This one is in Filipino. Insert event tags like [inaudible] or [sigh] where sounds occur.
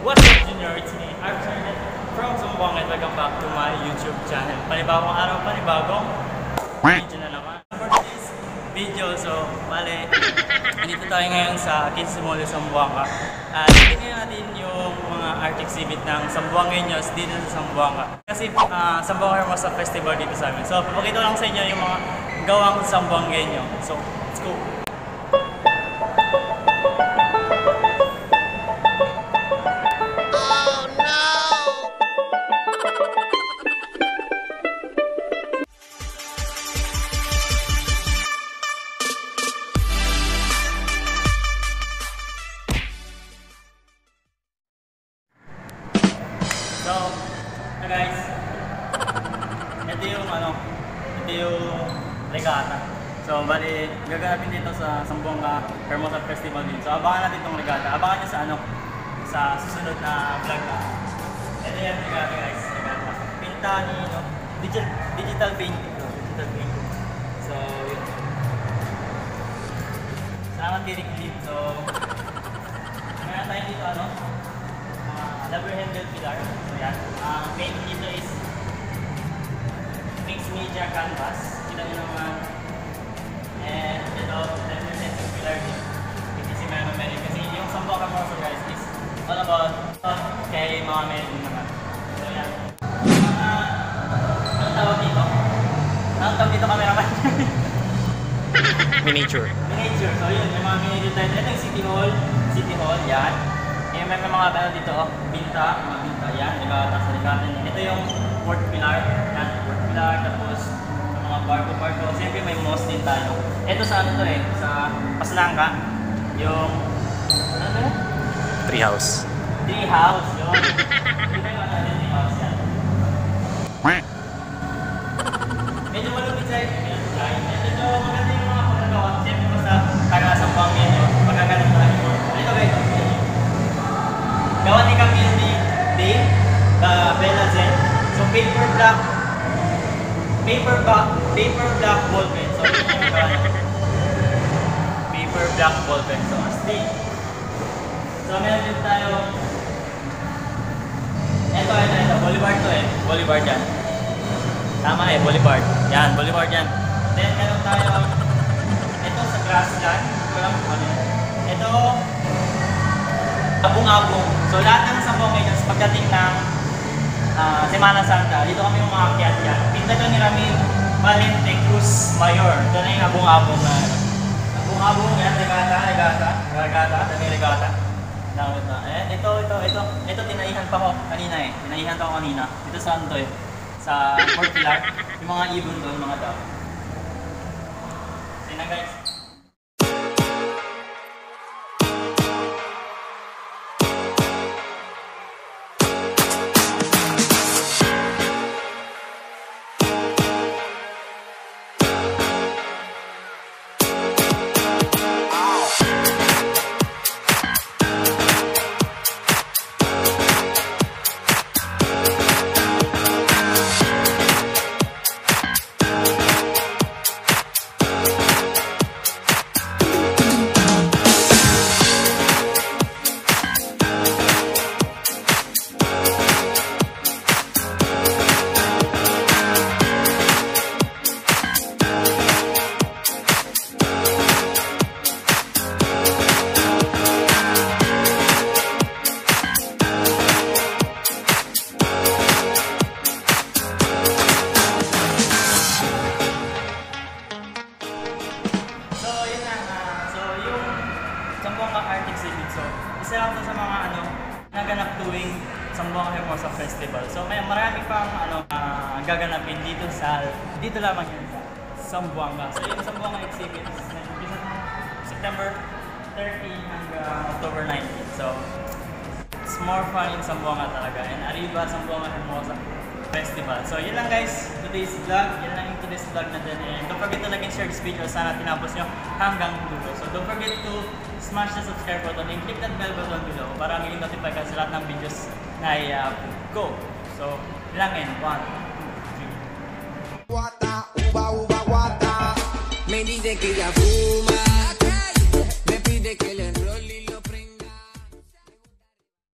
What's up, Junior? It's me, Arthur from Sumbong and welcome back to my YouTube channel. Panibagong araw, panibagong video na naman. For today's video, so, bale, nandito tayo ngayon sa Kids Mall Sambuanga. At tingnan natin yung mga art exhibit ng Sambuangeños dito sa Sambuanga. Kasi uh, Sambuanga Hermosa Festival dito sa amin. So, papakita lang sa inyo yung mga gawang Sambuangeño. So, let's go! So, na guys, ito yung ano, ito yung regata. So, bali, gaganapin dito sa Sambuanga Hermosa Festival din. So, abangan natin itong regata. Abangan nyo sa ano, sa susunod na vlog na. Ito yan, regata guys. Regata. Pinta ni, no, digital, digital painting. Digital painting. So, yun. Salamat kay Rick Lee. So, meron tayo dito ano, uh, handle pillar. So yan. Ang main dito is mixed media canvas. Kita nyo naman. And ito, handle pillar din. Kasi si Mama Mary. Kasi yung Sambuca Morso guys is all about uh, kay Mary din naman. So yan. Mga, anong tawag dito? Anong tawag dito cameraman? [laughs] Miniature. miniature. So yun, yung mga miniature tayo. Ito yung City Hall. City Hall, yan. May mga ano dito, oh, binta, mga binta, yan. Ligata sa ligata niya. Ito yung port pillar. Yan, port pillar. Tapos, mga barco, barco. Siyempre may moss din tayo. Ito sa ano to eh, sa Paslangka. Yung, ano to eh? Treehouse. Tree house, yun. [laughs] black, paper black, paper black ball pen. So. Paper black ball pen. So astig. So meron din tayo ito, ito, ito. Boulevard to eh. Boulevard yan. Tama eh, Boulevard. Yan, Boulevard yan. Then, meron tayo, ito sa grassland. Walang ano. Ito, abong-abong. So, lahat ng sabong ngayon, pagdating ng Semana Santa, dito kami yung mga akyat yan. Pinta to ni Ramil Valente Cruz Mayor. Ito na yung abong-abong na ano. Abong-abong yan, regata, regata, regata, dami regata. Dami na. Eh, ito, ito, ito. Ito, tinaihan pa ko kanina eh. Tinaihan pa ko kanina. Dito sa ano eh. Sa Fort Pilar. Yung mga ibon doon, mga dami. Sige na guys. Isa lang sa mga ano, naganap tuwing Sambuanga Hermosa Festival. So, may marami pang ano, ah, gaganapin dito sa, dito lamang yun sa Sambuanga. So, yung Sambuanga Exhibit is nag-umpisa September 30 hanggang October 19. So, it's more fun in Sambuanga talaga. And Arriba, Sambuanga Hermosa Festival. So, yun lang guys. Today's vlog. Yun lang yung today's vlog natin. And don't forget to like and share this video. Sana tinapos nyo hanggang dulo. So, don't forget to smash the subscribe button and click that bell button below para maging notify ka sa lahat ng videos na i-upload ko. So, yun lang yan. One, two, three. Guata, uva, uva, guata. Me dice que ella fuma, me pide que le enrolle y